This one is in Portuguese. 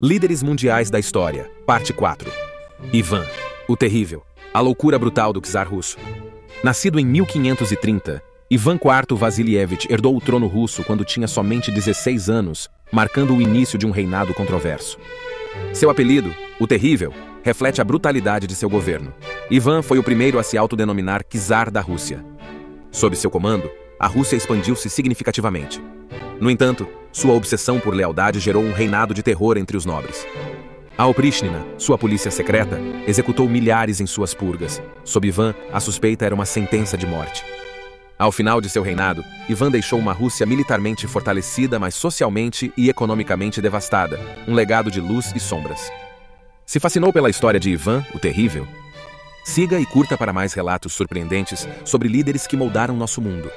Líderes Mundiais da História, Parte 4 Ivan, o Terrível, a loucura brutal do czar russo. Nascido em 1530, Ivan IV Vasilievich herdou o trono russo quando tinha somente 16 anos, marcando o início de um reinado controverso. Seu apelido, o Terrível, reflete a brutalidade de seu governo. Ivan foi o primeiro a se autodenominar czar da Rússia. Sob seu comando, a Rússia expandiu-se significativamente. No entanto, sua obsessão por lealdade gerou um reinado de terror entre os nobres. A Oprichnina, sua polícia secreta, executou milhares em suas purgas. Sob Ivan, a suspeita era uma sentença de morte. Ao final de seu reinado, Ivan deixou uma Rússia militarmente fortalecida, mas socialmente e economicamente devastada, um legado de luz e sombras. Se fascinou pela história de Ivan, o Terrível? Siga e curta para mais relatos surpreendentes sobre líderes que moldaram nosso mundo.